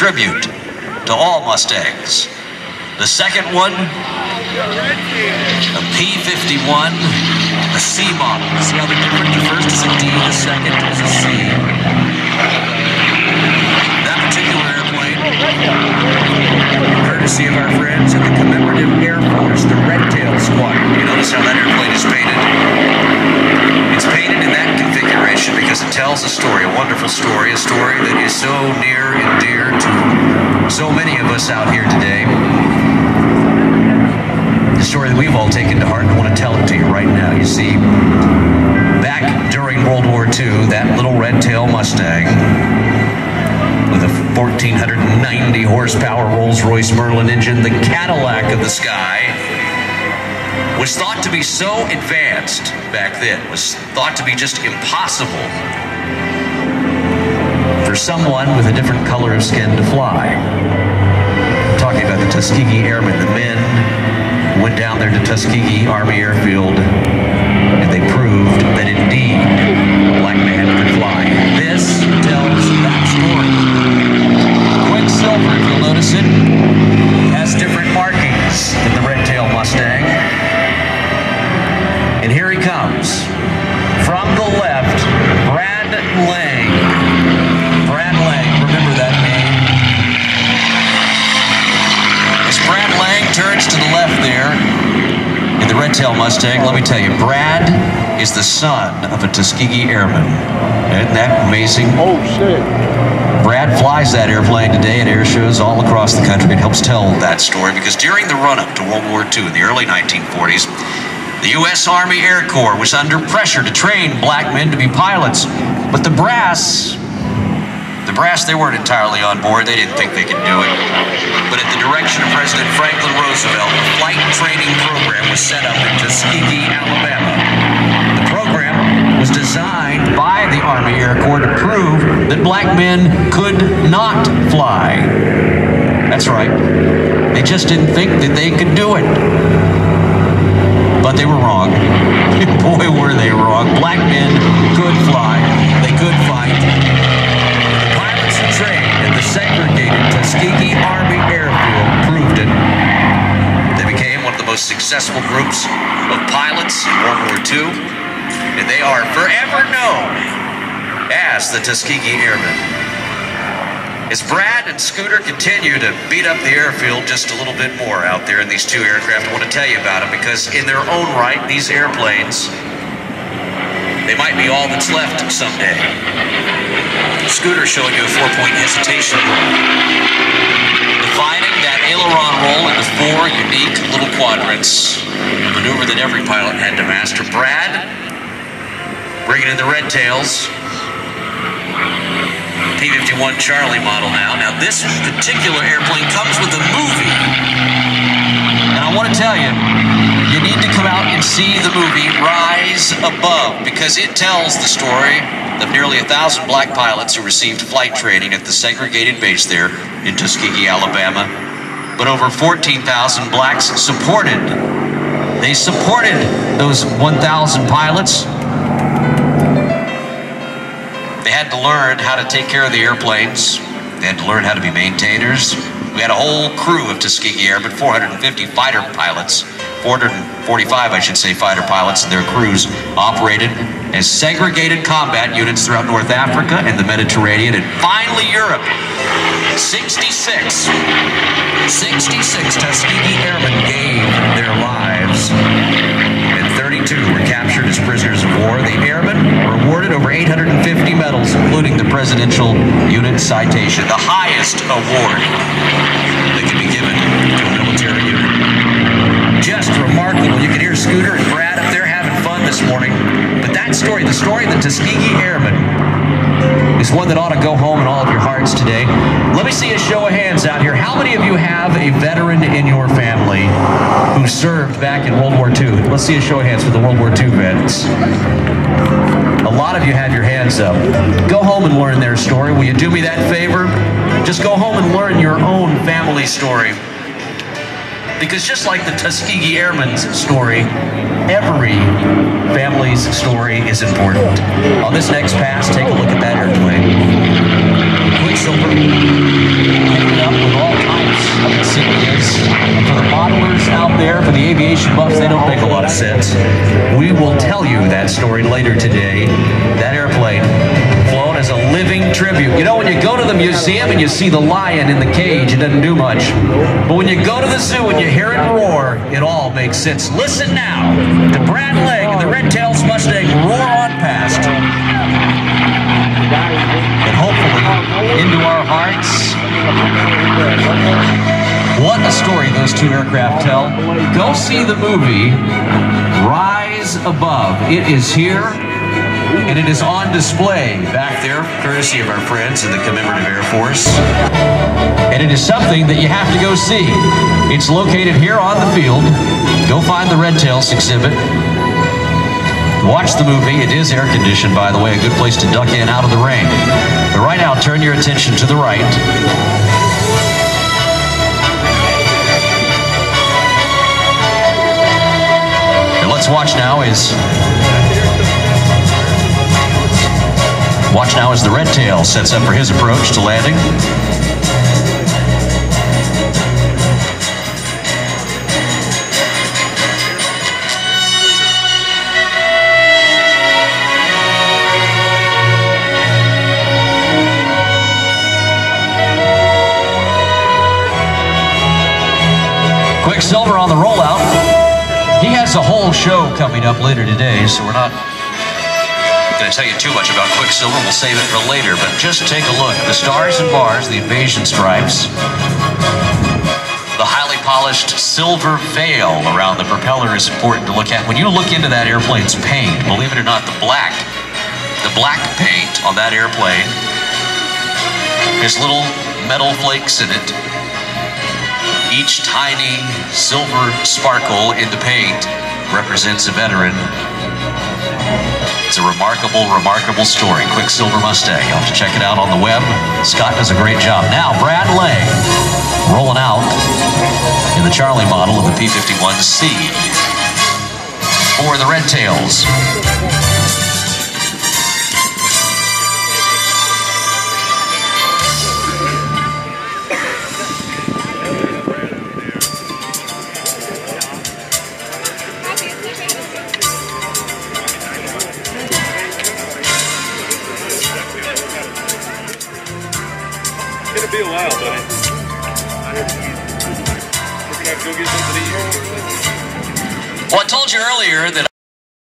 tribute to all Mustangs. The second one, a P-51, a C model. See how they're? The first is a D, the second is a C. That particular airplane, courtesy of our friends at the Commemorative Air Force, the Red Tail Squadron. You notice how that airplane is painted? It's painted in that configuration because it tells a story, a wonderful story, a story that is so near and dear to so many of us out here today the story that we've all taken to heart, and I want to tell it to you right now. You see, back during World War II, that little red tail Mustang with a 1490 horsepower Rolls Royce Merlin engine, the Cadillac of the sky, was thought to be so advanced back then, was thought to be just impossible for someone with a different color of skin to fly. I'm talking about the Tuskegee Airmen, the men went down there to Tuskegee Army Airfield and they proved that indeed black man could fly. This in the red tail Mustang, let me tell you, Brad is the son of a Tuskegee Airman. Isn't that amazing? Oh, shit. Brad flies that airplane today at air shows all across the country and helps tell that story because during the run up to World War II in the early 1940s, the U.S. Army Air Corps was under pressure to train black men to be pilots. But the brass, the brass, they weren't entirely on board. They didn't think they could do it. But at the direction of President Franklin Roosevelt, a flight training program was set up in Tuskegee, Alabama. The program was designed by the Army Air Corps to prove that black men could not fly. That's right. They just didn't think that they could do it. But they were wrong. Boy, were they wrong. Black men could fly. They could fight. The Tuskegee Airmen. As Brad and Scooter continue to beat up the airfield just a little bit more out there in these two aircraft, I want to tell you about them because in their own right, these airplanes, they might be all that's left someday. Scooter showing you a four-point hesitation roll. Defining that aileron roll into four unique little quadrants, a maneuver that every pilot had to master. Brad bringing in the red tails, P-51 Charlie model now. Now this particular airplane comes with a movie. And I want to tell you, you need to come out and see the movie Rise Above because it tells the story of nearly a thousand black pilots who received flight training at the segregated base there in Tuskegee, Alabama. But over 14,000 blacks supported. They supported those 1,000 pilots they had to learn how to take care of the airplanes. They had to learn how to be maintainers. We had a whole crew of Tuskegee Airmen, 450 fighter pilots, 445, I should say, fighter pilots and their crews operated as segregated combat units throughout North Africa and the Mediterranean and finally Europe. 66, 66 Tuskegee Airmen gave their lives and 32 were captured as prisoners of war. The airmen were awarded over 850 medals, including the Presidential Unit Citation, the highest award that can be given to a military unit. Just remarkable. You can hear Scooter and Brad up there having fun this morning. But that story, the story of the Tuskegee Airmen, is one that ought to go home in all of your hearts today. Let me see a show of hands out here. How many of you have a veteran in your family who served back in World War II? Let's see a show of hands for the World War II vets. A lot of you have your hands up. Go home and learn their story. Will you do me that favor? Just go home and learn your own family story. Because just like the Tuskegee Airmen's story, every family's story is important. On this next pass, take a look at that airplane. Quicksilver ended up with all kinds of insignias. For the modelers out there, for the aviation buffs, they don't make a lot of sense. We will tell you that story later today. That airplane museum and you see the lion in the cage, it doesn't do much. But when you go to the zoo and you hear it roar, it all makes sense. Listen now to Brad Lange and the Red Tails Mustang roar on past. And hopefully into our hearts. What a story those two aircraft tell. Go see the movie Rise Above. It is here and it is on display back there, courtesy of our friends in the Commemorative Air Force. And it is something that you have to go see. It's located here on the field. Go find the Red Tails exhibit. Watch the movie. It is air conditioned, by the way, a good place to duck in out of the rain. But right now, turn your attention to the right. And let's watch now is Watch now as the red tail sets up for his approach to landing. Quicksilver on the rollout. He has a whole show coming up later today, so we're not going to tell you too much about Quicksilver. We'll save it for later, but just take a look. The stars and bars, the invasion stripes, the highly polished silver veil around the propeller is important to look at. When you look into that airplane's paint, believe it or not, the black, the black paint on that airplane, there's little metal flakes in it. Each tiny silver sparkle in the paint represents a veteran a remarkable, remarkable story. Quicksilver Mustang. You'll have to check it out on the web. Scott does a great job. Now, Brad Lange rolling out in the Charlie model of the P-51C for the Red Tails. A while. We're gonna go get something to eat. Well, I told you earlier that